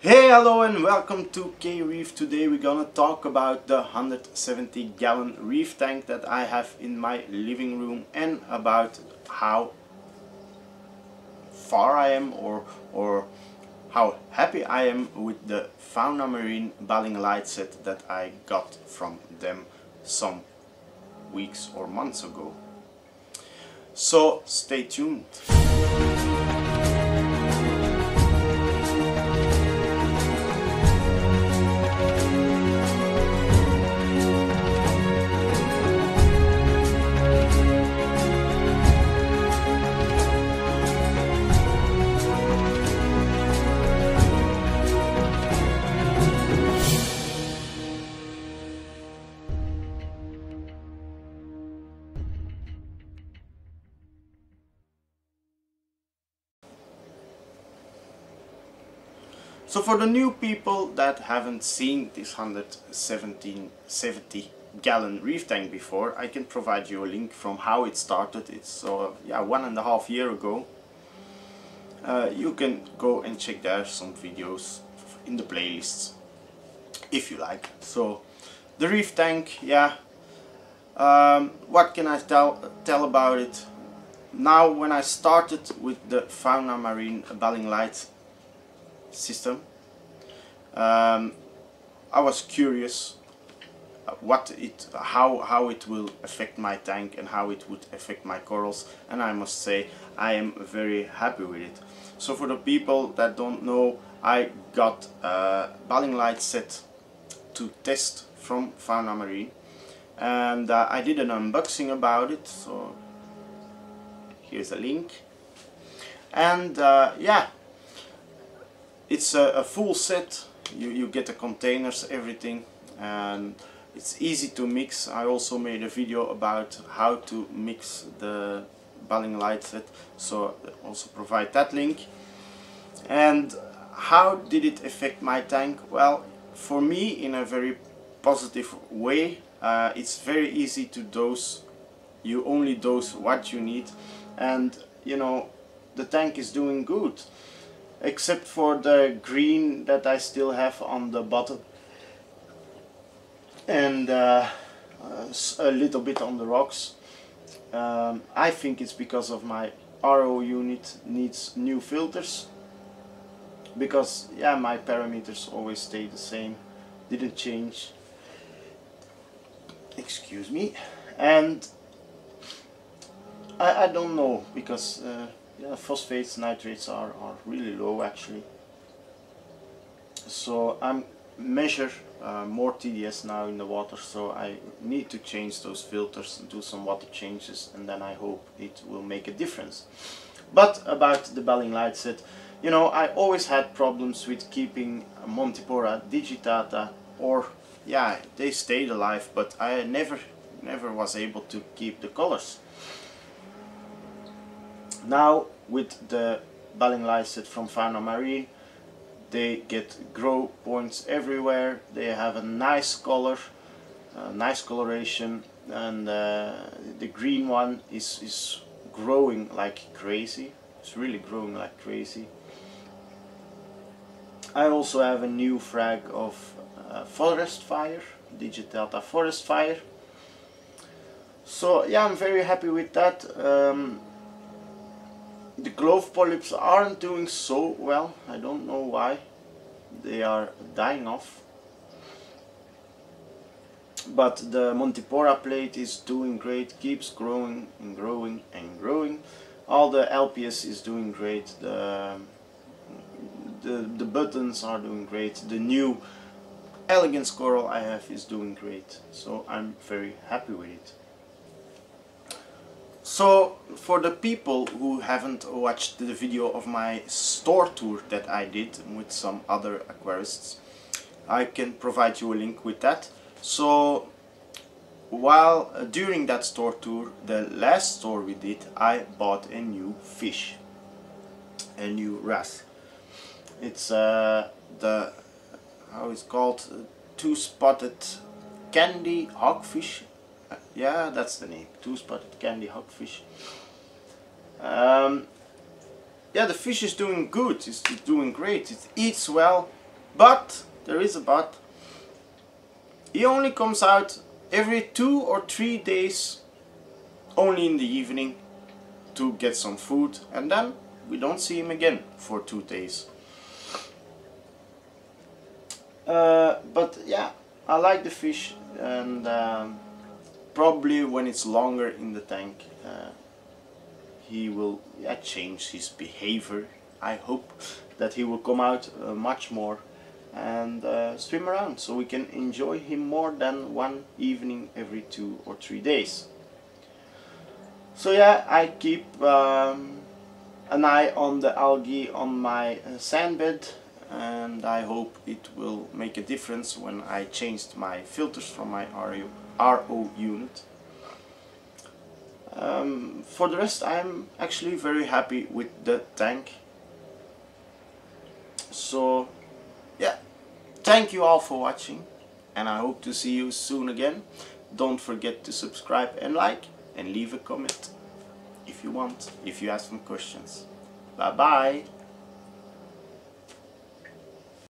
Hey, hello and welcome to K-Reef. Today we're gonna talk about the 170 gallon reef tank that I have in my living room and about how far I am or, or how happy I am with the Fauna Marin Balling light set that I got from them some weeks or months ago. So stay tuned. So for the new people that haven't seen this 117 70 gallon reef tank before, I can provide you a link from how it started. It's uh, yeah one and a half year ago. Uh, you can go and check there some videos in the playlists if you like. So the reef tank, yeah. Um, what can I tell tell about it? Now when I started with the Fauna Marin Balling light system. Um, I was curious what it, how, how it will affect my tank and how it would affect my corals and I must say I am very happy with it. So for the people that don't know I got a Balling light set to test from Fauna Marin and uh, I did an unboxing about it so here's a link and uh, yeah it's a, a, full set. You, you get the containers everything and it's easy to mix. I also made a video about how to mix the Balling light set so also provide that link. And how did it affect my tank? Well for me in a very positive way uh, it's very easy to dose. You only dose what you need. And you know the tank is doing good except for the green that I still have on the bottom. And uh, a little bit on the rocks. Um, I think it's because of my RO unit needs new filters. Because yeah my parameters always stay the same. Didn't change. Excuse me. And I, I don't know because uh, yeah, phosphates, nitrates are, are really low actually. So I'm measure uh, more TDS now in the water so I need to change those filters and do some water changes and then I hope it will make a difference. But about the Balling light set, you know I always had problems with keeping Montipora digitata or yeah they stayed alive but I never never was able to keep the colors. Now with the Balling light set from Fauna Marin they get grow points everywhere. They have a nice color a nice coloration and uh, the green one is, is growing like crazy. It's really growing like crazy. I also have a new frag of uh, forest fire Digitata forest fire. So yeah I'm very happy with that. Um, clove polyps aren't doing so well. I don't know why. They are dying off. But the Montipora plate is doing great, keeps growing and growing and growing. All the LPS is doing great. The, the, the buttons are doing great. The new elegance coral I have is doing great. So I'm very happy with it. So for the people who haven't watched the video of my store tour that I did with some other aquarists, I can provide you a link with that. So while uh, during that store tour, the last store we did, I bought a new fish, a new wrasse. It's uh, the, how it's called, two-spotted candy hogfish yeah, that's the name. Two-spotted candy hogfish. Um, yeah, the fish is doing good. It's, it's, doing great. It eats well. but there is a but he only comes out every two or three days only in the evening to get some food and then we don't see him again for two days uh, but yeah I like the fish and um, probably when it's longer in the tank uh, he will yeah, change his behavior. I hope that he will come out uh, much more and uh, swim around so we can enjoy him more than one evening every two or three days. So yeah I keep um, an eye on the algae on my uh, sand bed and I hope it will make a difference when I changed my filters from my RO, RO unit. Um, for the rest I'm actually very happy with the tank. So yeah, thank you all for watching and I hope to see you soon again. Don't forget to subscribe and like and leave a comment if you want, if you have some questions. Bye bye!